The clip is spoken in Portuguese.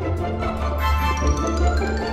Música